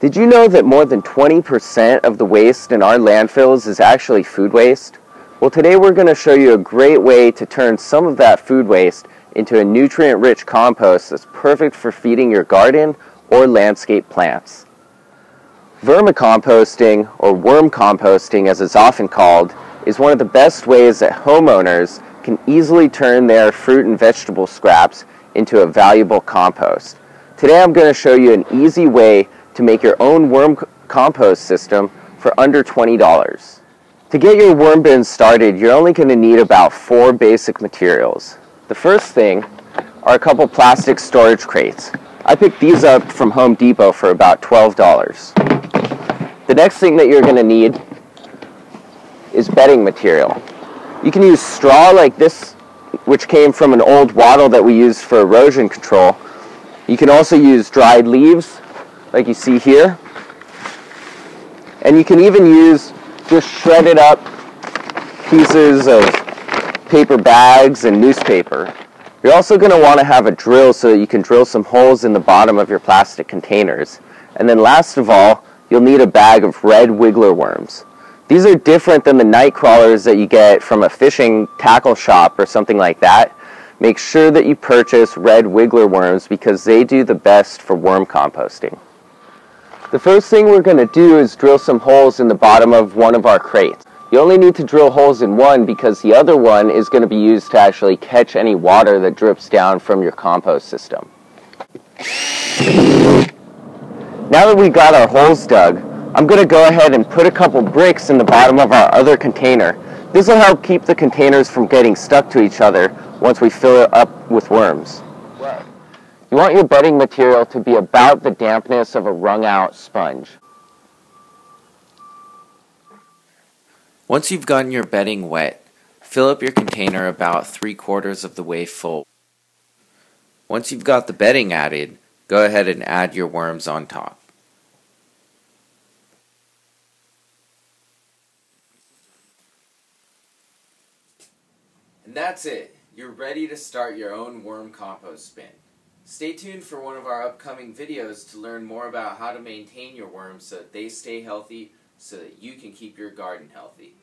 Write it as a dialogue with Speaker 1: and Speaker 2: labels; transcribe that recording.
Speaker 1: Did you know that more than 20% of the waste in our landfills is actually food waste? Well, today we're going to show you a great way to turn some of that food waste into a nutrient-rich compost that's perfect for feeding your garden or landscape plants. Vermicomposting, or worm composting as it's often called, is one of the best ways that homeowners can easily turn their fruit and vegetable scraps into a valuable compost. Today I'm going to show you an easy way to make your own worm compost system for under $20. To get your worm bin started, you're only going to need about four basic materials. The first thing are a couple plastic storage crates. I picked these up from Home Depot for about $12. The next thing that you're going to need is bedding material. You can use straw like this, which came from an old wattle that we used for erosion control. You can also use dried leaves, like you see here. And you can even use just shredded up pieces of paper bags and newspaper. You're also going to want to have a drill so that you can drill some holes in the bottom of your plastic containers. And then last of all, you'll need a bag of red wiggler worms. These are different than the night crawlers that you get from a fishing tackle shop or something like that. Make sure that you purchase red wiggler worms because they do the best for worm composting. The first thing we're going to do is drill some holes in the bottom of one of our crates. You only need to drill holes in one because the other one is going to be used to actually catch any water that drips down from your compost system. Now that we've got our holes dug, I'm going to go ahead and put a couple bricks in the bottom of our other container. This will help keep the containers from getting stuck to each other once we fill it up with worms. You want your bedding material to be about the dampness of a wrung out sponge.
Speaker 2: Once you've gotten your bedding wet, fill up your container about three quarters of the way full. Once you've got the bedding added, go ahead and add your worms on top. And that's it. You're ready to start your own worm compost bin. Stay tuned for one of our upcoming videos to learn more about how to maintain your worms so that they stay healthy so that you can keep your garden healthy.